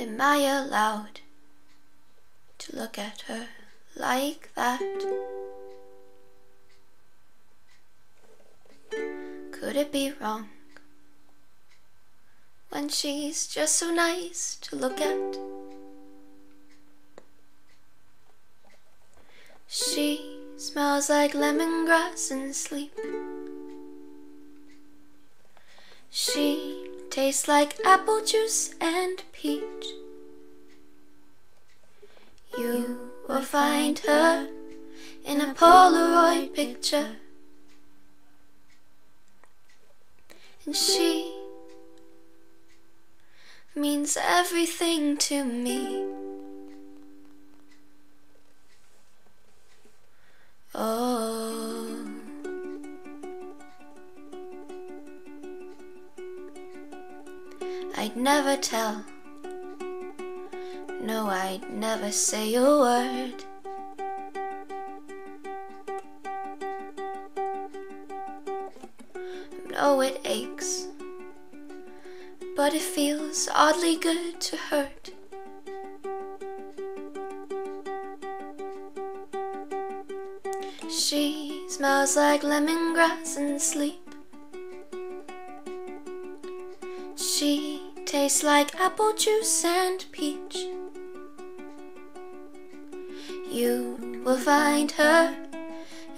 Am I allowed to look at her like that? Could it be wrong when she's just so nice to look at? She smells like lemongrass and sleep. She tastes like apple juice and peach. Find her in a Polaroid picture. And she means everything to me. Oh. I'd never tell. No, I'd never say a word. No, it aches, but it feels oddly good to hurt. She smells like lemongrass and sleep. She tastes like apple juice and peach. You will find her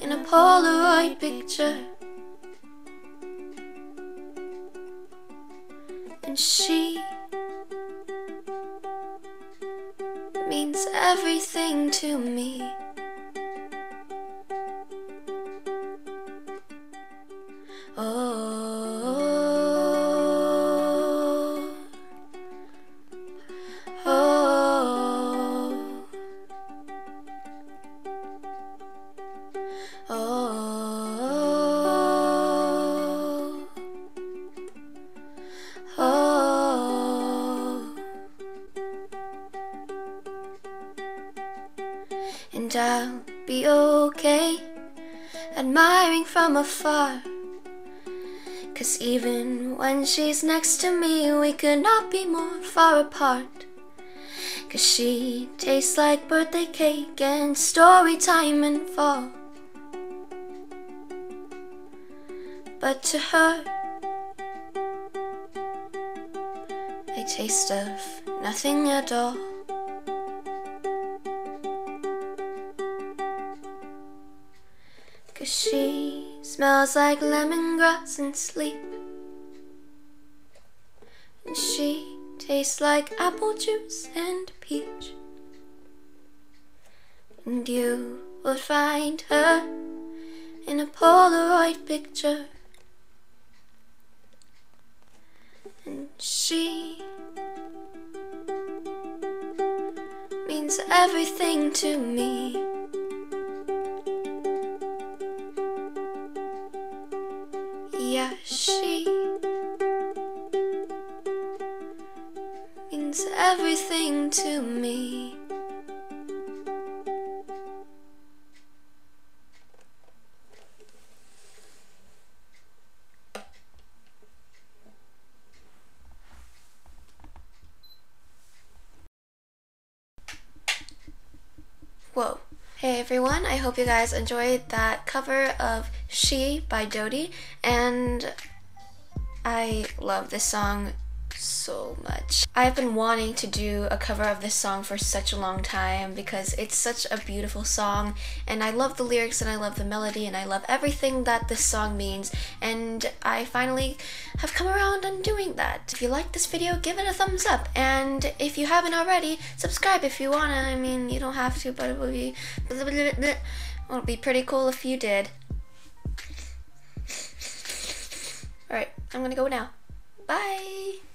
in a Polaroid picture. And she means everything to me. And I'll be okay, admiring from afar. Cause even when she's next to me, we could not be more far apart. Cause she tastes like birthday cake and story time in fall. But to her, I taste of nothing at all. Cause she smells like lemongrass and sleep. And she tastes like apple juice and peach. And you will find her in a Polaroid picture. And she means everything to me. She means everything to me. Whoa. Hey everyone, I hope you guys enjoyed that cover of She by Dodie, and I love this song so much. I've been wanting to do a cover of this song for such a long time because it's such a beautiful song and I love the lyrics and I love the melody and I love everything that this song means and I finally have come around on doing that. If you like this video, give it a thumbs up and if you haven't already, subscribe if you wanna. I mean, you don't have to, but it would be well, it'd be pretty cool if you did. Alright, I'm gonna go now. Bye!